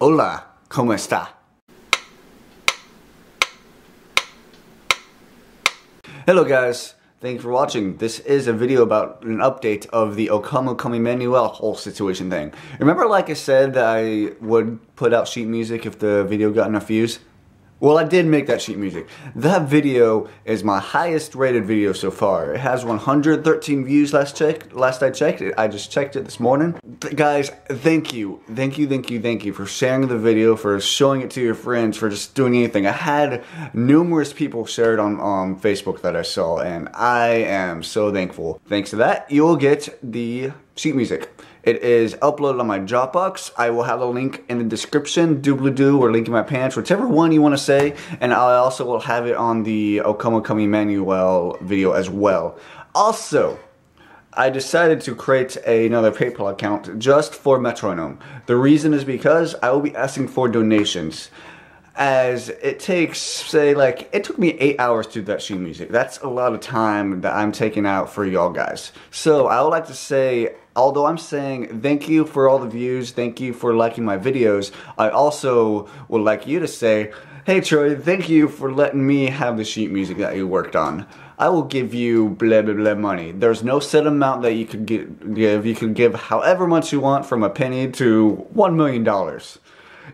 Hola, ¿cómo está? Hello guys, thanks for watching. This is a video about an update of the O Come O Come Emmanuel whole situation thing. Remember like I said that I would put out sheet music if the video got enough views? Well, I did make that sheet music. That video is my highest rated video so far. It has 113 views last check. Last I checked it, I just checked it this morning. Th guys, thank you, thank you, thank you, thank you for sharing the video, for showing it to your friends, for just doing anything. I had numerous people share it on, on Facebook that I saw, and I am so thankful. Thanks to that, you'll get the sheet music. It is uploaded on my Dropbox. I will have a link in the description, doobly-doo, or link in my pants, whichever one you want to say. And I also will have it on the O Come O Come Emmanuel video as well. Also, I decided to create another PayPal account just for Metroynome. The reason is because I will be asking for donations as it takes, say, like, it took me eight hours to do that sheet music. That's a lot of time that I'm taking out for y'all guys. So I would like to say, although I'm saying thank you for all the views, thank you for liking my videos, I also would like you to say, hey Troy, thank you for letting me have the sheet music that you worked on. I will give you blah blah blah money. There's no set amount that you could give. You can give however much you want from a penny to one million dollars.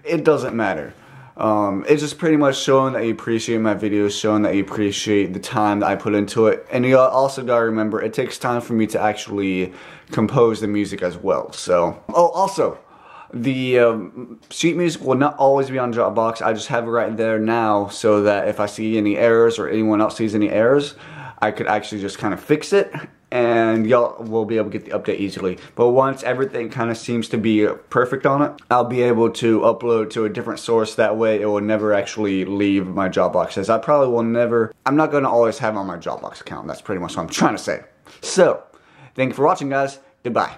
It doesn't matter. Um, it's just pretty much showing that you appreciate my videos, showing that you appreciate the time that I put into it. And you also gotta remember, it takes time for me to actually compose the music as well. So, oh, also, the um, sheet music will not always be on Dropbox. I just have it right there now so that if I see any errors or anyone else sees any errors, I could actually just kind of fix it and y'all will be able to get the update easily. But once everything kind of seems to be perfect on it, I'll be able to upload to a different source. That way it will never actually leave my Dropbox. As I probably will never, I'm not going to always have on my Dropbox account. That's pretty much what I'm trying to say. So, thank you for watching guys. Goodbye.